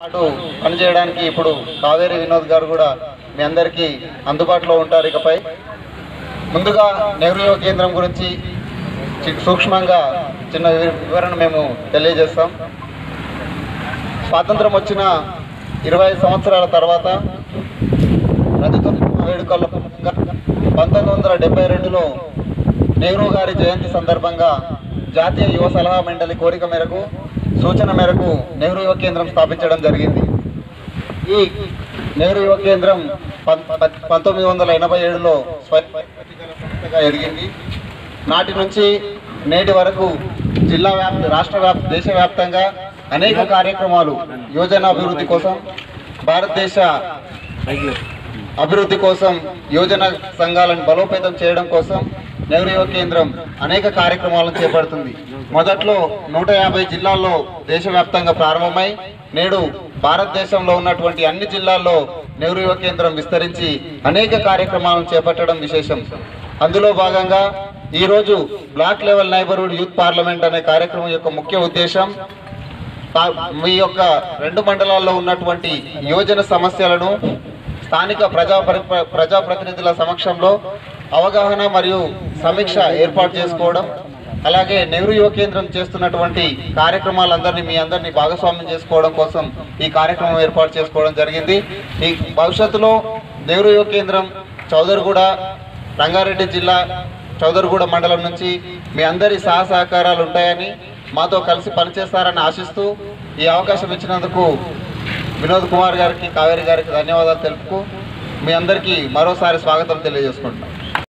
అటు పనిచేయడానికి ఇప్పుడు కావేరి వినోద్ గారు కూడా మీ అందరికీ అందుబాటులో ఉంటారు. ఇకపై ముందుగా నెహ్రూ యువ కేంద్రం గురించి సూక్ష్మంగా చిన్న వి- వివరణ మేము తెలియజేస్తాం. స్వాతంత్రం వచ్చిన ఇరవై సంవత్సరాల తర్వాత రజతోత్సవ వేడుకల్లో పంతొమ్మిది వందల డెబ్బై రెండులో నెహ్రూ గారి జయంతి సందర్భంగా జాతీయ యువ సలహా మండలి కోరిక మేరకు సూచన మేరకు నెహ్రూ యువ కేంద్రం స్థాపించడం జరిగింది. ఈ నెహ్రూ యువ కేంద్రం ప- పంతొమ్మిది వందల ఎనభై ఏడులో స్వయం ఎదిగింది. నాటి నుంచి నేటి వరకు జిల్లా వ్యాప్త రాష్ట్ర వ్యాప్త దేశవ్యాప్తంగా అనేక కార్యక్రమాలు యోజన అభివృద్ధి కోసం భారతదేశ అభివృద్ధి కోసం యోజన సంఘాలను బలోపేతం చేయడం కోసం నెహ్రూ యువ కేంద్రం అనేక కార్యక్రమాలను చేపడుతుంది. మొదట్లో నూట యాభై జిల్లాల్లో దేశవ్యాప్తంగా ప్రారంభమై నేడు భారతదేశంలో ఉన్నటువంటి అన్ని జిల్లాల్లో నెహ్రూ యువ కేంద్రం విస్తరించి అనేక కార్యక్రమాలను చేపట్టడం విశేషం. అందులో భాగంగా ఈరోజు block level neighbourhood youth parliament అనే కార్యక్రమం యొక్క ముఖ్య ఉద్దేశం మీ యొక్క రెండు మండలాల్లో ఉన్నటువంటి యోజన సమస్యలను స్థానిక ప్రజా ప్రజాప్రతినిధుల సమక్షంలో అవగాహన మరియు సమీక్ష ఏర్పాటు చేసుకోవడం అలాగే నెహ్రూ యువ కేంద్రం చేస్తున్నటువంటి కార్యక్రమాలందరినీ మీ అందరినీ భాగస్వామ్యం చేసుకోవడం కోసం ఈ కార్యక్రమం ఏర్పాటు చేసుకోవడం జరిగింది. ఈ భవిష్యత్తులో నెహ్రూ యువ కేంద్రం చౌదరిగూడ రంగారెడ్డి జిల్లా చౌదరిగూడ మండలం నుంచి మీ అందరి సహ సహకారాలు ఉంటాయని మాతో కలిసి పనిచేస్తారని ఆశిస్తూ ఈ అవకాశం ఇచ్చినందుకు వినోద్ కుమార్ గారికి కావేరి గారికి ధన్యవాదాలు తెలుపుతూ మీ అందరికీ మరోసారి స్వాగతం తెలియజేసుకుంటున్నాం.